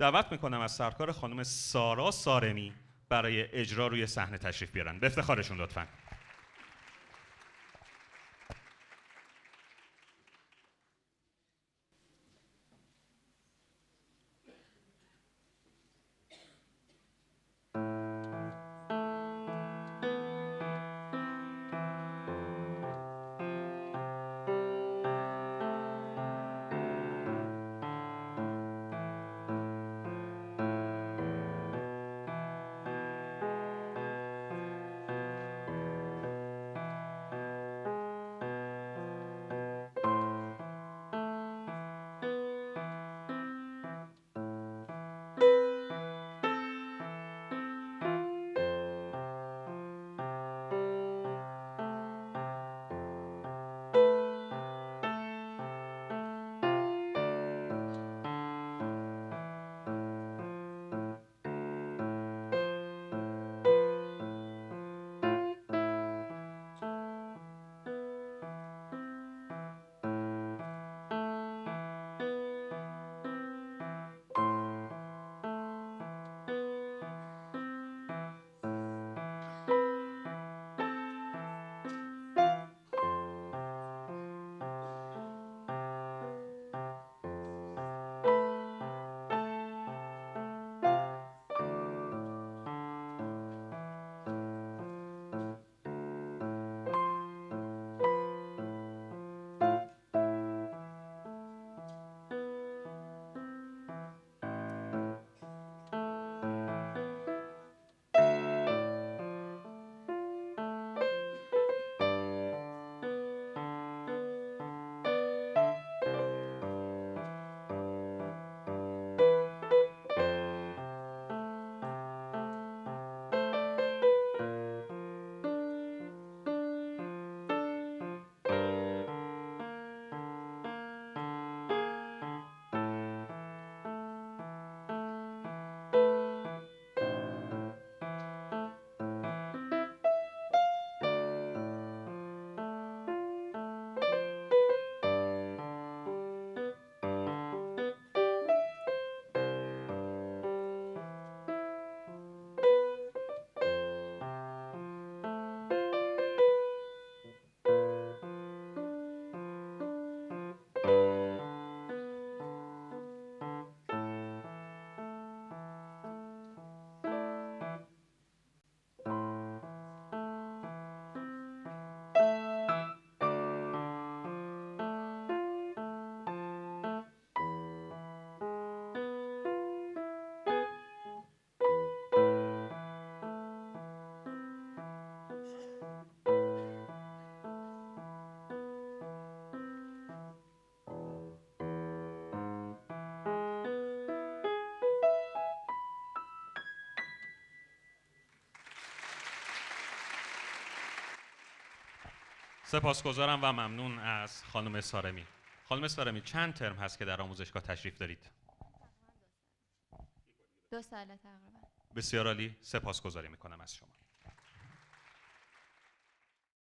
دعوت می‌کنم از سرکار خانم سارا سارمی برای اجرا روی صحنه تشریف بیارن. به افتخارشون لطفاً. سپاسگزارم و ممنون از خانم سارمی. خانم سارمی چند ترم هست که در آموزشگاه تشریف دارید؟ دو ساله تقریبا. بسیار عالی. سپاسگزاری می‌کنم از شما.